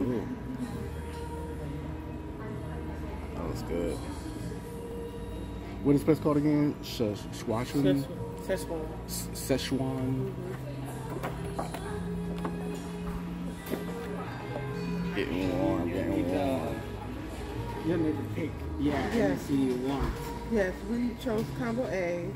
Ooh. That was good. What is this place called again? Sh- Szechuan. Szechuan. Getting warm, getting warm. You made the pick. Yeah, Yes. see you want. Yes, we chose combo A,